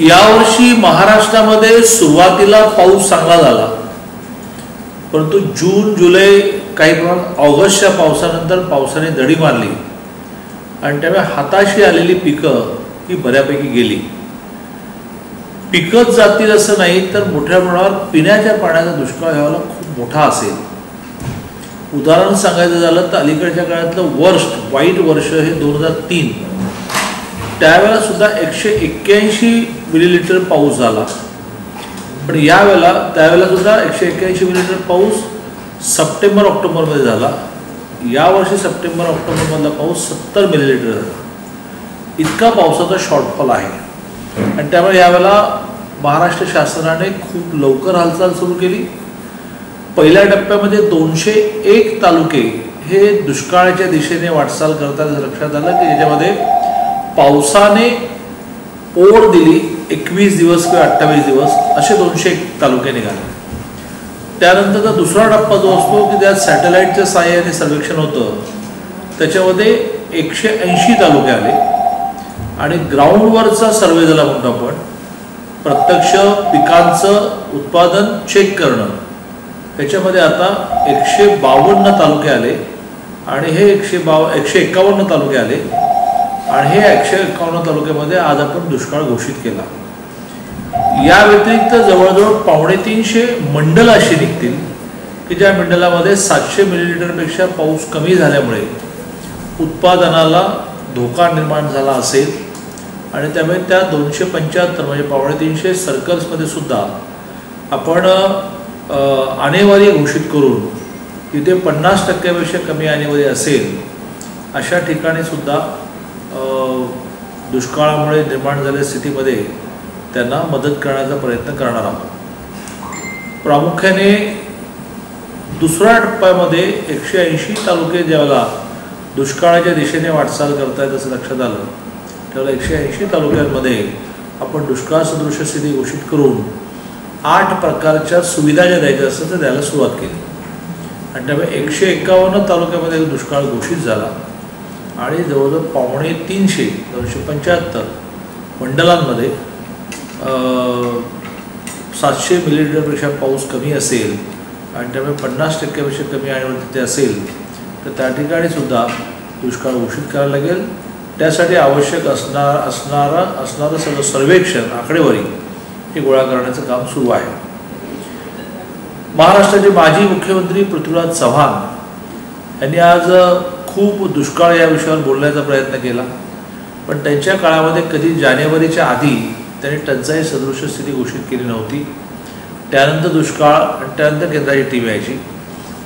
यावर्षी महाराष्ट्रामध्ये सुरुवातीला पाऊस चांगला झाला. परंतु जून जुलै काही प्रमाणात ऑगस्टच्या पावसानंतर पावसाने दडी मारली. आणि त्यामुळे हाताशी आलेली पिकं ही बऱ्यापैकी गेली. पिकच जातील असं नाही तर मोठ्या प्रमाणावर पिण्याच्या पाण्याचा दुष्काळ ह्यावेळेला खूप मोठा असेल. उदाहरण सांगायचं झालं तर अलीकडच्या काळातलं वर्स्ट वाईट वर्ष हे दोन हजार तीन. त्यावेळेला सुद्धा एकशे एक्क्याऐंशी मिलीलिटर पाऊस झाला. पण यावेळेला त्यावेळेला सुद्धा एकशे एक्क्याऐंशी मिलीलिटर पाऊस सप्टेंबर ऑक्टोबरमध्ये झाला. यावर्षी सप्टेंबर ऑक्टोबरमधला पाऊस सत्तर मिलीलिटर झाला. इतका पावसाचा शॉर्टफॉल आहे. आणि त्यामुळे यावेळेला महाराष्ट्र शासनाने खूप लवकर हालचाल सुरू केली. पहिल्या टप्प्यामध्ये दोनशे एक तालुके हे दुष्काळाच्या दिशेने वाटचाल करताना लक्षात आलं की ज्याच्यामध्ये पावसाने ओढ दिली एकवीस दिवस किंवा अठ्ठावीस दिवस असे दोनशे एक तालुके निघाले. त्यानंतरचा दुसरा टप्पा जो असतो की त्यात सॅटेलाईटच्या सहाय्याने सर्वेक्षण होतं त्याच्यामध्ये एकशे ऐंशी तालुके आले. आणि ग्राउंडवरचा सर्वे झाला म्हणतो आपण प्रत्यक्ष पिकांचं उत्पादन चेक करणं. त्याच्यामध्ये आता एकशे बावन्न तालुके आले आणि हे एकशे बाव एकशे एकावन्न तालुके आले. आणि हे एकशे एकावन्न तालुक्यामध्ये आज आपण दुष्काळ घोषित केला. या व्यतिरिक्त जवळजवळ पावणे तीनशे मंडल अशी निघतील की ज्या मंडलामध्ये सातशे मिलीलिटरपेक्षा पाऊस कमी झाल्यामुळे उत्पादनाला धोका निर्माण झाला असेल. आणि त्यामुळे त्या दोनशे पंच्याहत्तर म्हणजे पावणे तीनशे सर्कल्समध्ये सुद्धा आपण आणेवारी घोषित करून तिथे पन्नास टक्क्यापेक्षा कमी आणेवारी असेल अशा ठिकाणी सुद्धा दुष्काळामुळे निर्माण झालेल्या स्थितीमध्ये त्यांना मदत करण्याचा प्रयत्न करणार आहोत. प्रामुख्याने दुसऱ्या टप्प्यामध्ये एकशे ऐंशी तालुके ज्यावेळेला दुष्काळाच्या दिशेने वाटचाल करतायत असं लक्षात आलं त्यावेळेला एकशे ऐंशी तालुक्यांमध्ये आपण दुष्काळ सदृश स्थिती घोषित करून आठ प्रकारच्या सुविधा ज्या द्यायच्या असतात त्या द्यायला सुरुवात केली. आणि त्यामुळे एकशे एकावन्न तालुक्यामध्ये दुष्काळ घोषित झाला. आणि जवळजवळ पावणे तीनशे दोनशे पंच्याहत्तर मंडलांमध्ये सातशे मिलीमीटरपेक्षा पाऊस कमी असेल आणि त्यामुळे पन्नास टक्क्यापेक्षा कमी आणि तिथे असेल तर त्या ठिकाणी सुद्धा दुष्काळ घोषित करायला लागेल. त्यासाठी आवश्यक असणार असणारा असणारं सगळं सर्वेक्षण आकडेवारी हे गोळा करण्याचं काम सुरू आहे. महाराष्ट्राचे माजी मुख्यमंत्री पृथ्वीराज चव्हाण यांनी आज खूप दुष्काळ या विषयावर बोलण्याचा प्रयत्न केला. पण त्यांच्या काळामध्ये कधी जानेवारीच्या आधी त्यांनी टंचाई सदृश स्थिती घोषित केली नव्हती. त्यानंतर दुष्काळ आणि त्यानंतर केंद्राची टीम यायची.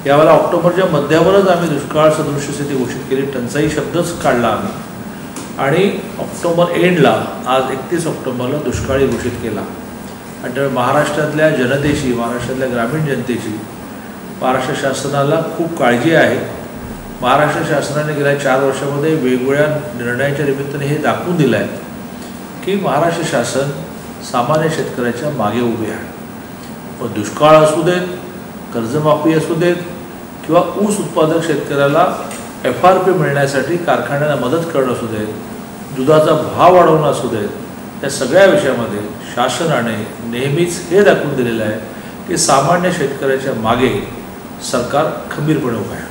यावेळेला ऑक्टोबरच्या मध्यावरच आम्ही दुष्काळ सदृश स्थिती घोषित केली. टंचाई शब्दच काढला आम्ही. आणि ऑक्टोबर एंडला आज एकतीस ऑक्टोबरला दुष्काळी घोषित केला. आणि त्यामुळे महाराष्ट्रातल्या जनतेशी महाराष्ट्रातल्या ग्रामीण जनतेची महाराष्ट्र शासनाला खूप काळजी आहे. महाराष्ट्र शासनाने गेल्या चार वर्षामध्ये वेगवेगळ्या निर्णयाच्या निमित्ताने हे दाखवून दिलं आहे की महाराष्ट्र शासन सामान्य शेतकऱ्याच्या मागे उभे आहे. मग दुष्काळ असू देत कर्जमाफी असू देत किंवा ऊस उत्पादक शेतकऱ्याला एफ आर पी मिळण्यासाठी कारखान्यांना मदत करणं असू देत दुधाचा भाव वाढवणं असू देत या सगळ्या विषयामध्ये शासनाने नेहमीच हे दाखवून दिलेलं आहे की सामान्य शेतकऱ्याच्या मागे सरकार खंबीरपणे उभं आहे.